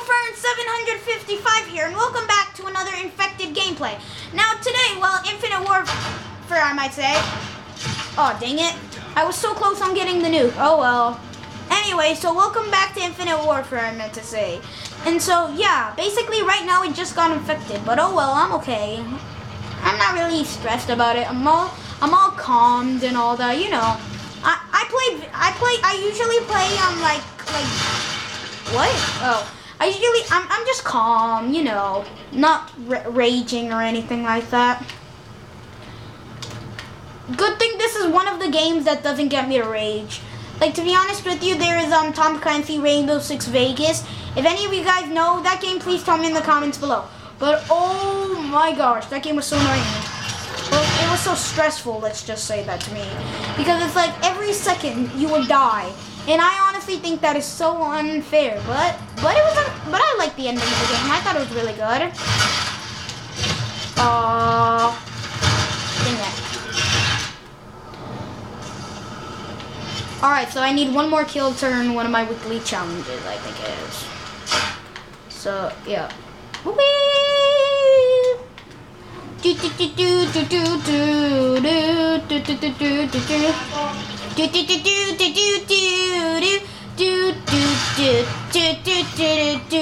Fern 755 here, and welcome back to another infected gameplay. Now today, well, Infinite Warfare, I might say. Oh, dang it. I was so close on getting the nuke. Oh well. Anyway, so welcome back to Infinite Warfare, I meant to say. And so, yeah, basically right now it just got infected, but oh well, I'm okay. I'm not really stressed about it. I'm all, I'm all calmed and all that, you know. I, I play, I play, I usually play, um, like, like, what? Oh, I usually, I'm, I'm just calm, you know, not raging or anything like that. Good thing this is one of the games that doesn't get me to rage. Like, to be honest with you, there is um Tom Clancy Rainbow Six Vegas. If any of you guys know that game, please tell me in the comments below. But, oh my gosh, that game was so annoying. Well, it was so stressful, let's just say that to me. Because it's like every second you would die. And I honestly think that is so unfair, but but it was a, but I like the ending of the game. I thought it was really good. Uh, dang it. All right, so I need one more kill to earn one of my weekly challenges. I think it is. So yeah. Do do do do do do do do do do do do do do do do do do do do do do do do do do do do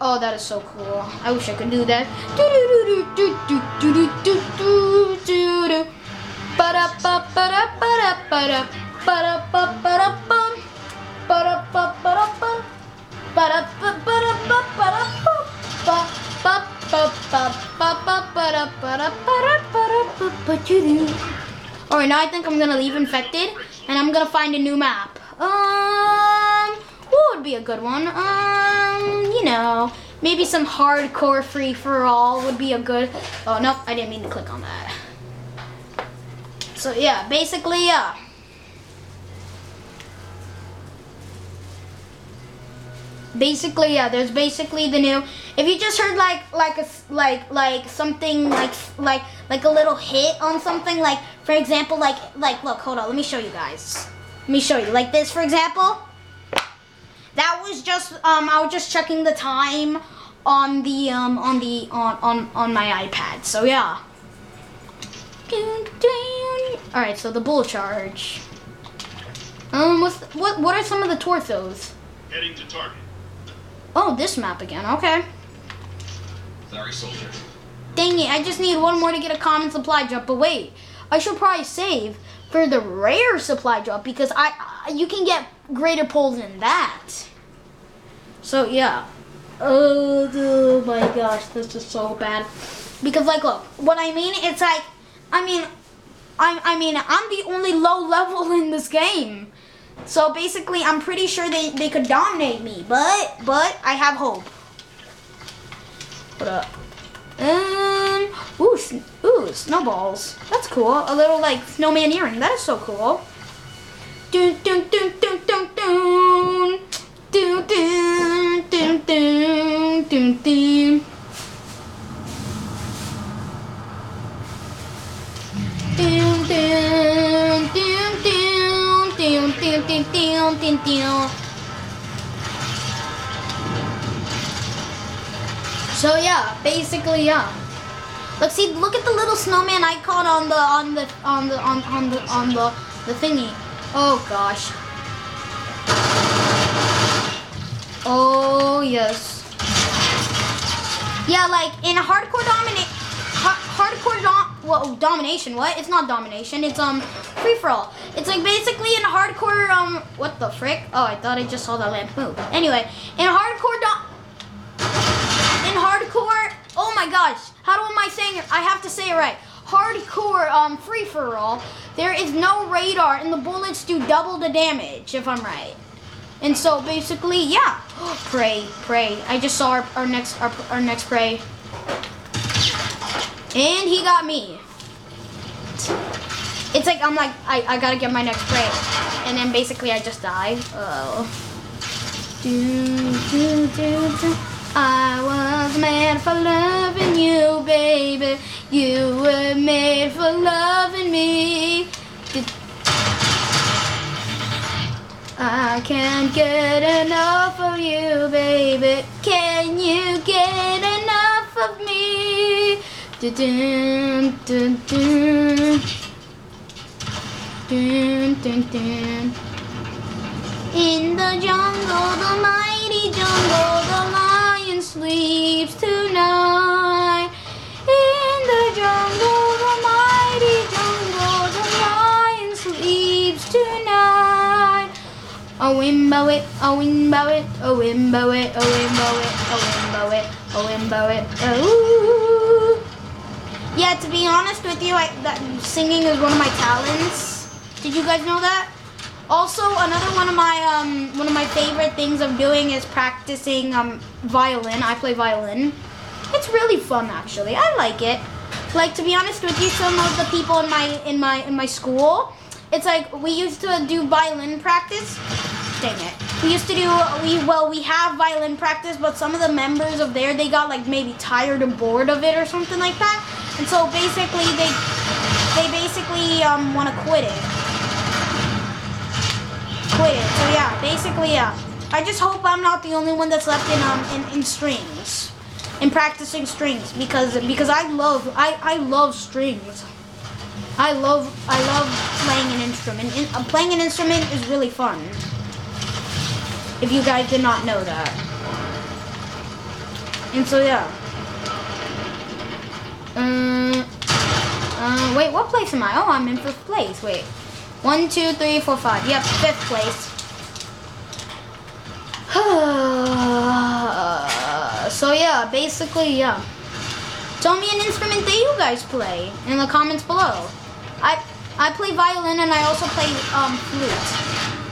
Oh, that is so cool. I wish I could do that. Alright, now I think I'm gonna leave infected and I'm gonna find a new map. Um, what would be a good one? Um, you know, maybe some hardcore free for all would be a good. Oh, nope, I didn't mean to click on that. So, yeah, basically, yeah. Basically yeah there's basically the new if you just heard like like a like like something like like like a little hit on something like for example like like look hold on let me show you guys. Let me show you like this for example. That was just um I was just checking the time on the um on the on on on my iPad so yeah. All right so the bull charge. Um what's what what are some of the torsos? Heading to target Oh, this map again. Okay. Sorry, soldier. Dang it, I just need one more to get a common supply drop. But wait, I should probably save for the rare supply drop because I, you can get greater pulls than that. So yeah. Oh, oh my gosh, this is so bad. Because like, look, what I mean, it's like, I mean, I, I mean, I'm the only low level in this game. So basically, I'm pretty sure they, they could dominate me, but but I have hope. What up? Um, ooh, ooh, snowballs. That's cool. A little like snowman earring. That is so cool. Dun dun dun dun dun. Dun dun dun dun dun dun. Dun So yeah, basically yeah. Look, see, look at the little snowman icon on the on the on the on on the on the the thingy. Oh gosh. Oh yes. Yeah, like in hardcore dominate, hardcore dom well, domination. What? It's not domination. It's um free for all. It's like basically in hardcore um what the frick? Oh, I thought I just saw that lamp move. Anyway, in hardcore in hardcore. Oh my gosh, how am I saying it? I have to say it right. Hardcore um free for all. There is no radar, and the bullets do double the damage. If I'm right. And so basically, yeah. Pray, pray. I just saw our, our next our, our next prey. And he got me. It's like, I'm like, I, I gotta get my next break. And then basically I just die. Oh. Do, do, do. I was mad for loving you, baby. You were made for loving me. I can't get enough of you, baby. Can you get enough of me? Dun, dun, dun, dun, dun, dun. In the jungle, the mighty jungle, the lion sleeps tonight. In the jungle, the mighty jungle, the lion sleeps tonight. A wimbo it, a wimbo it, a wimbo it, a wimbo it, a wimbo it, a wimbo it, ooh. Yeah, to be honest with you, I, that singing is one of my talents. Did you guys know that? Also, another one of my um, one of my favorite things of doing is practicing um, violin. I play violin. It's really fun, actually. I like it. Like to be honest with you, some of the people in my in my in my school, it's like we used to do violin practice. Dang it. We used to do we well we have violin practice, but some of the members of there they got like maybe tired or bored of it or something like that, and so basically they they basically um, want to quit it quit it. So yeah, basically yeah. I just hope I'm not the only one that's left in um in, in strings. In practicing strings because because I love I, I love strings. I love I love playing an instrument. In, uh, playing an instrument is really fun. If you guys did not know that. And so yeah. Um uh, wait, what place am I? Oh, I'm in fifth place. Wait. One, two, three, four, five. Yep, fifth place. so yeah, basically, yeah. Tell me an instrument that you guys play in the comments below. I I play violin and I also play um, flute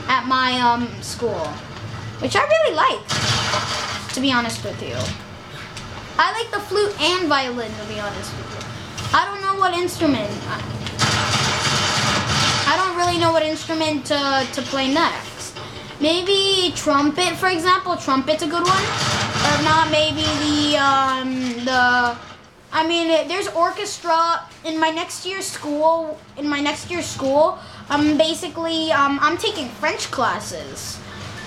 at my um, school, which I really like. To be honest with you, I like the flute and violin. To be honest with you, I don't know what instrument. I, don't really know what instrument to, to play next. Maybe trumpet, for example. Trumpet's a good one. Or not, maybe the um, the. I mean, there's orchestra in my next year's school. In my next year's school, I'm basically um, I'm taking French classes.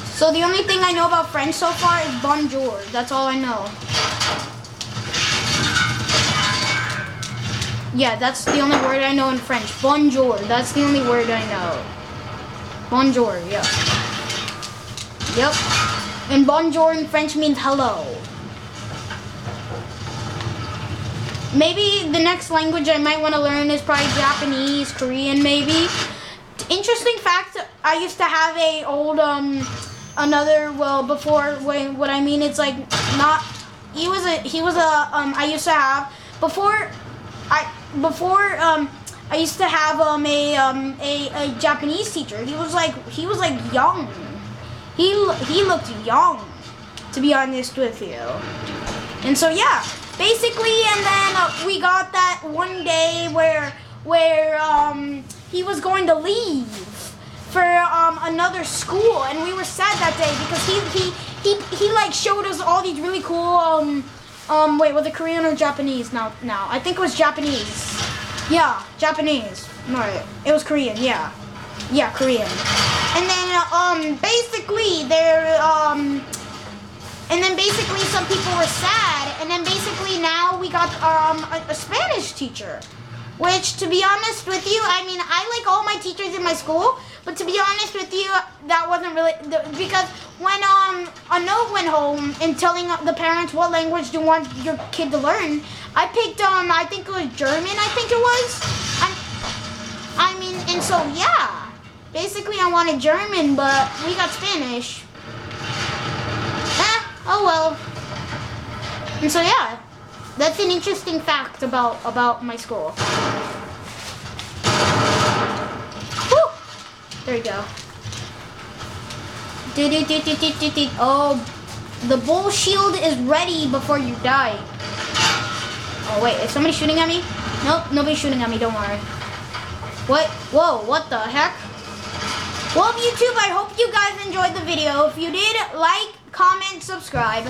So the only thing I know about French so far is bonjour. That's all I know. Yeah, that's the only word I know in French. Bonjour. That's the only word I know. Bonjour, yeah. Yep. And bonjour in French means hello. Maybe the next language I might want to learn is probably Japanese, Korean, maybe. Interesting fact, I used to have a old um another well before when what I mean it's like not he was a he was a um I used to have before I before um I used to have um a um a, a Japanese teacher. He was like he was like young. He he looked young, to be honest with you. And so yeah, basically, and then uh, we got that one day where where um he was going to leave for um another school, and we were sad that day because he he he he like showed us all these really cool um um wait was it Korean or Japanese? Now now I think it was Japanese. Yeah, Japanese. No, it was Korean. Yeah, yeah, Korean. And then uh, um basically there um and then basically some people were sad and then basically now we got um a, a spanish teacher which to be honest with you i mean i like all my teachers in my school to be honest with you that wasn't really the- because when um a note went home and telling the parents what language do you want your kid to learn i picked um i think it was german i think it was i i mean and so yeah basically i wanted german but we got spanish Eh, oh well. And so yeah, that's an interesting fact about about my school. There you go. Oh, the bull shield is ready before you die. Oh wait, is somebody shooting at me? Nope, nobody's shooting at me. Don't worry. What? Whoa! What the heck? Well, YouTube, I hope you guys enjoyed the video. If you did, like, comment, subscribe.